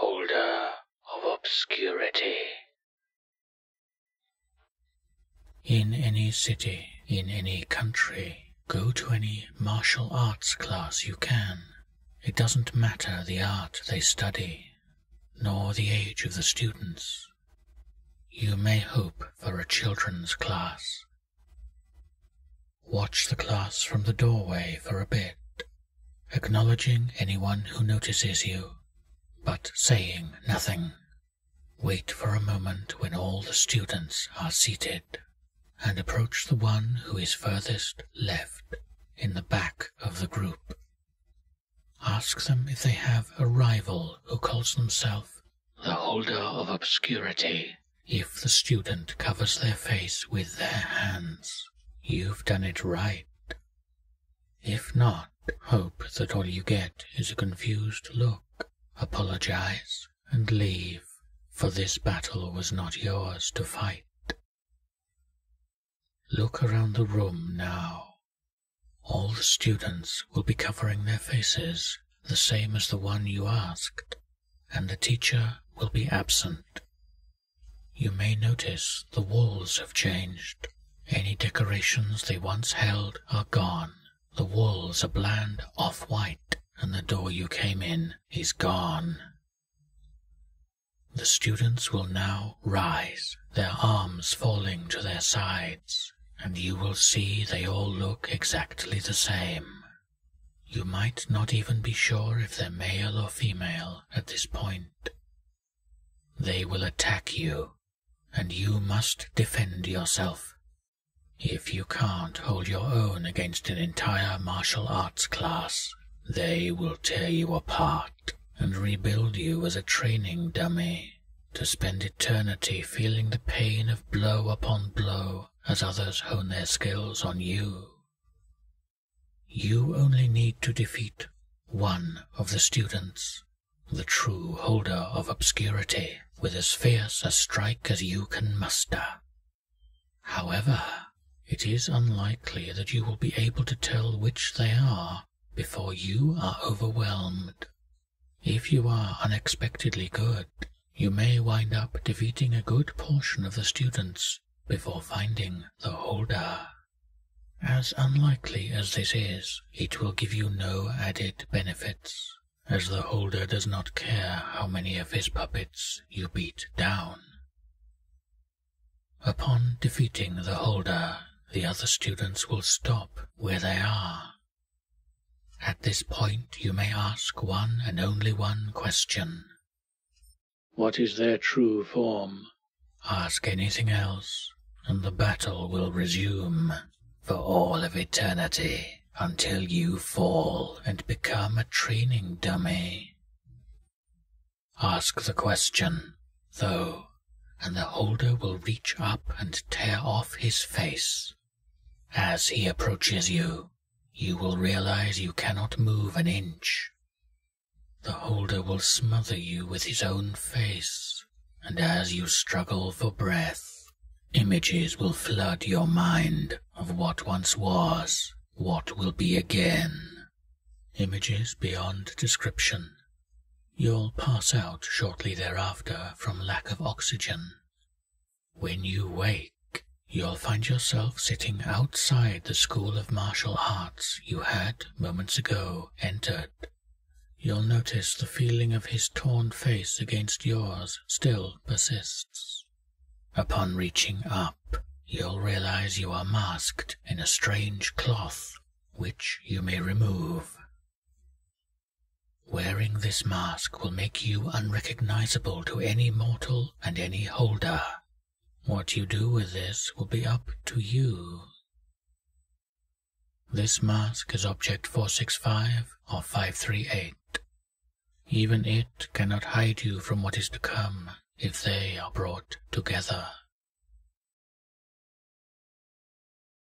holder of obscurity. In any city, in any country, go to any martial arts class you can. It doesn't matter the art they study, nor the age of the students. You may hope for a children's class. Watch the class from the doorway for a bit, acknowledging anyone who notices you, but saying nothing. Wait for a moment when all the students are seated, and approach the one who is furthest left in the back of the group. Ask them if they have a rival who calls themselves The holder of obscurity. if the student covers their face with their hands, you've done it right. If not, hope that all you get is a confused look, apologize, and leave, for this battle was not yours to fight. Look around the room now. All the students will be covering their faces, the same as the one you asked, and the teacher will be absent. You may notice the walls have changed. Any decorations they once held are gone. The walls are bland off-white, and the door you came in is gone. The students will now rise, their arms falling to their sides, and you will see they all look exactly the same. You might not even be sure if they're male or female at this point. They will attack you, and you must defend yourself. If you can't hold your own against an entire martial arts class, they will tear you apart and rebuild you as a training dummy to spend eternity feeling the pain of blow upon blow as others hone their skills on you. You only need to defeat one of the students, the true holder of obscurity, with as fierce a strike as you can muster. However, it is unlikely that you will be able to tell which they are before you are overwhelmed. If you are unexpectedly good, you may wind up defeating a good portion of the students before finding the holder. As unlikely as this is, it will give you no added benefits, as the holder does not care how many of his puppets you beat down. Upon defeating the holder, the other students will stop where they are. At this point, you may ask one and only one question. What is their true form? Ask anything else, and the battle will resume for all of eternity until you fall and become a training dummy. Ask the question, though, and the holder will reach up and tear off his face. As he approaches you, you will realize you cannot move an inch. The holder will smother you with his own face, and as you struggle for breath, images will flood your mind of what once was, what will be again. Images beyond description. You'll pass out shortly thereafter from lack of oxygen. When you wake, you'll find yourself sitting outside the school of martial arts you had moments ago entered. You'll notice the feeling of his torn face against yours still persists. Upon reaching up, you'll realize you are masked in a strange cloth, which you may remove. Wearing this mask will make you unrecognizable to any mortal and any holder. What you do with this will be up to you. This mask is Object 465 or 538. Even it cannot hide you from what is to come if they are brought together.